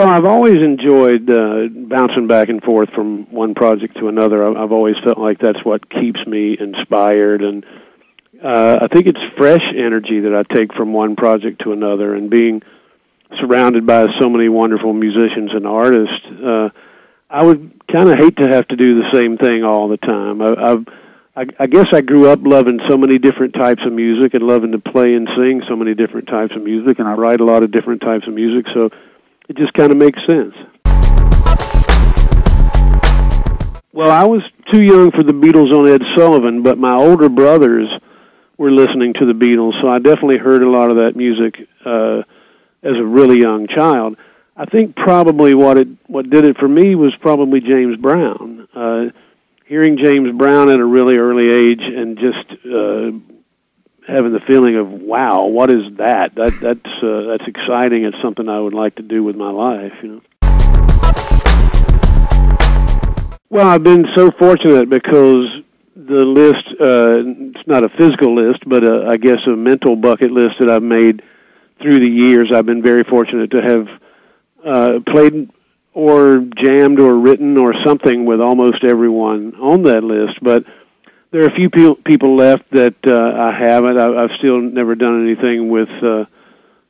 Well, I've always enjoyed uh, bouncing back and forth from one project to another. I've always felt like that's what keeps me inspired, and uh, I think it's fresh energy that I take from one project to another. And being surrounded by so many wonderful musicians and artists, uh, I would kind of hate to have to do the same thing all the time. I, I've I, I guess I grew up loving so many different types of music and loving to play and sing so many different types of music, and I write a lot of different types of music. So it just kind of makes sense. Well, I was too young for the Beatles on Ed Sullivan, but my older brothers were listening to the Beatles, so I definitely heard a lot of that music uh, as a really young child. I think probably what it what did it for me was probably James Brown. Uh, hearing James Brown at a really early age and just uh, having the feeling of wow, what is that? That that's uh, that's exciting. It's something I would like to do with my life. You know. Well, I've been so fortunate because the list, uh, it's not a physical list, but uh, I guess a mental bucket list that I've made through the years. I've been very fortunate to have uh, played or jammed or written or something with almost everyone on that list. But there are a few pe- people left that uh, I haven't. I, I've still never done anything with uh,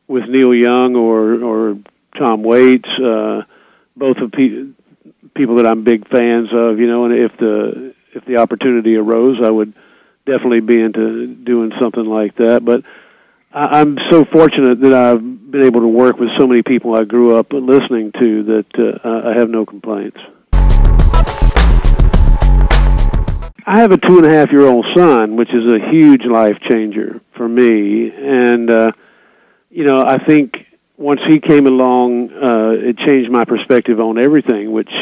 with Neil Young or or Tom Waits. Uh, both of pe- people that I'm big fans of. You know, and if the if the opportunity arose, I would definitely be into doing something like that. But I, I'm so fortunate that I've been able to work with so many people I grew up listening to that uh, I have no complaints. I have a two and a half year old son, which is a huge life changer for me. And, uh, you know, I think once he came along, uh, it changed my perspective on everything, which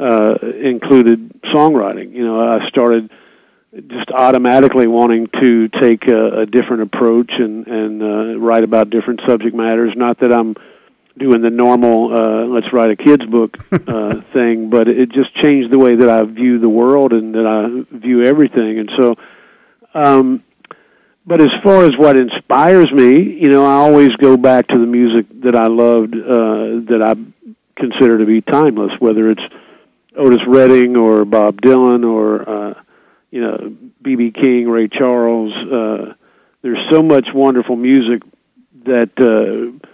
uh, included songwriting. You know, I started just automatically wanting to take a, a different approach and, and uh, write about different subject matters. Not that I'm doing the normal uh, let's write a kids book uh, thing, but it just changed the way that I view the world and that I view everything. And so, um, but as far as what inspires me, you know, I always go back to the music that I loved, uh, that I consider to be timeless, whether it's Otis Redding or Bob Dylan or uh, you know B.B. King, Ray Charles. Uh, there's so much wonderful music that. Uh,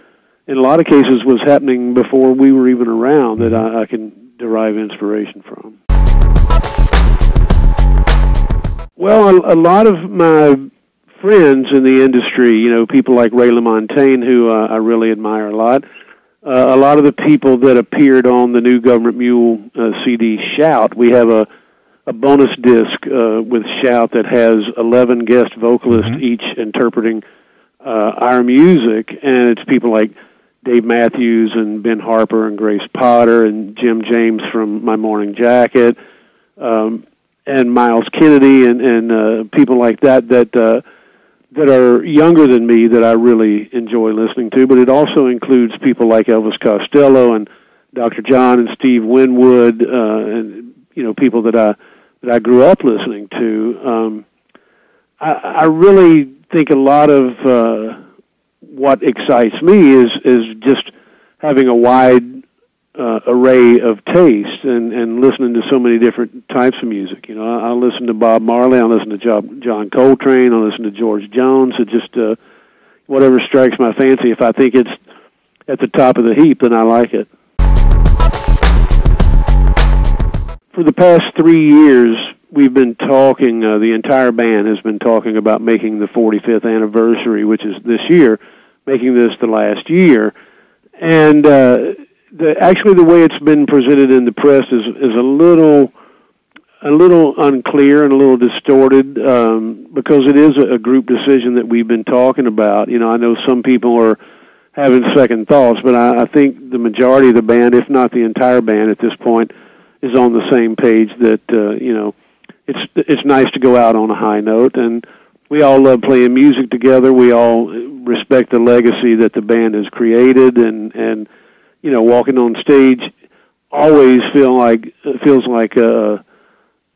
in a lot of cases was happening before we were even around that I, I can derive inspiration from. Well, a, a lot of my friends in the industry, you know, people like Ray LaMontagne, who uh, I really admire a lot, uh, a lot of the people that appeared on the new Government Mule uh, CD, Shout, we have a a bonus disc uh, with Shout that has 11 guest vocalists, mm-hmm. each interpreting uh, our music, and it's people like Dave Matthews and Ben Harper and Grace Potter and Jim James from My Morning Jacket, um, and Myles Kennedy and and uh, people like that that uh, that are younger than me that I really enjoy listening to. But it also includes people like Elvis Costello and Dr. John and Steve Winwood, uh, and you know people that I that I grew up listening to. Um, I, I really think a lot of uh, what excites me is is just having a wide uh, array of taste and and listening to so many different types of music. You know, I, I listen to Bob Marley, I listen to John, John Coltrane, I listen to George Jones. It just uh, whatever strikes my fancy. If I think it's at the top of the heap, then I like it. For the past three years, we've been talking. Uh, the entire band has been talking about making the 45th anniversary, which is this year making this the last year. And uh, the, actually, the way it's been presented in the press is is a little a little unclear and a little distorted um, because it is a, a group decision that we've been talking about. You know, I know some people are having second thoughts, but I, I think the majority of the band, if not the entire band at this point, is on the same page. That uh, you know, it's it's nice to go out on a high note and we all love playing music together. We all respect the legacy that the band has created, and and you know, walking on stage always feel like feels like a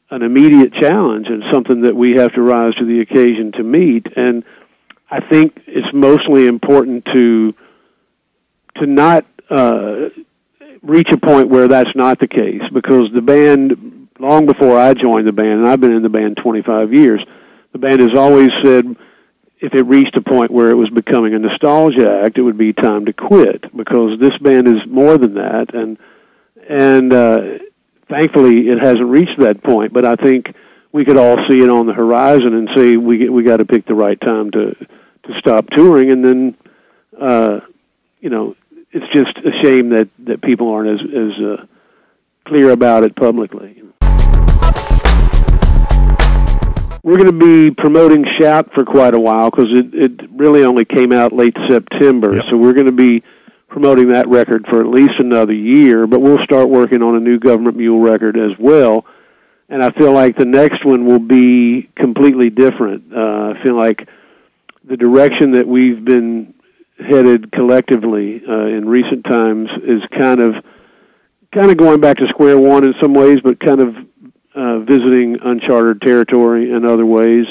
an immediate challenge and something that we have to rise to the occasion to meet. And I think it's mostly important to to not uh, reach a point where that's not the case because the band, long before I joined the band, and I've been in the band 25 years, the band has always said if it reached a point where it was becoming a nostalgia act, it would be time to quit because this band is more than that, and and uh, thankfully it hasn't reached that point. But I think we could all see it on the horizon and say we we got to pick the right time to to stop touring, and then uh, you know it's just a shame that that people aren't as as uh, clear about it publicly. We're going to be promoting Shout for quite a while because it it really only came out late September, Yep. so we're going to be promoting that record for at least another year. But we'll start working on a new Government Mule record as well. And I feel like the next one will be completely different. Uh, I feel like the direction that we've been headed collectively uh, in recent times is kind of kind of going back to square one in some ways, but kind of uh, visiting uncharted territory in other ways.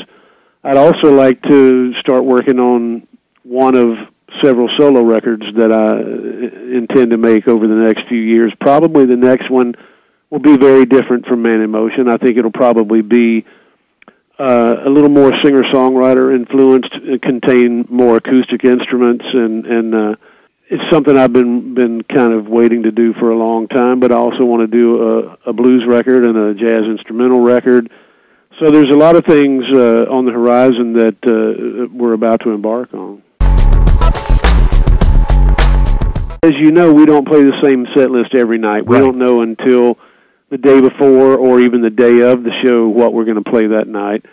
I'd also like to start working on one of several solo records that I uh, intend to make over the next few years. Probably the next one will be very different from Man in Motion. I think it'll probably be uh, a little more singer-songwriter influenced, uh, contain more acoustic instruments, and and uh, it's something I've been been kind of waiting to do for a long time. But I also want to do a, a blues record and a jazz instrumental record. So there's a lot of things uh, on the horizon that uh, we're about to embark on. As you know, we don't play the same set list every night. We Right. don't know until the day before or even the day of the show what we're going to play that night.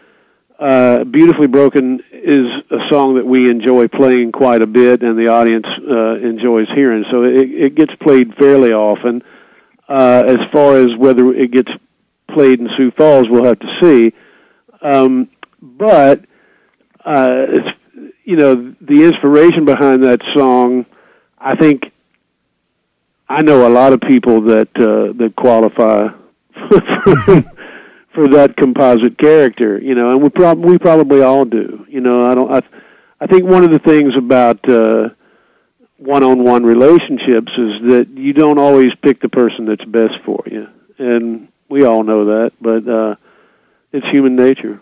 Uh, Beautifully Broken is a song that we enjoy playing quite a bit, and the audience uh, enjoys hearing. So it, it gets played fairly often. Uh, as far as whether it gets played in Sioux Falls, we'll have to see. Um, but uh, it's you know the inspiration behind that song. I think I know a lot of people that uh, that qualify for, for that composite character, you know, and we prob- we probably all do. You know, I don't. I, I think one of the things about uh, one-on-one relationships is that you don't always pick the person that's best for you, and we all know that. But uh, it's human nature.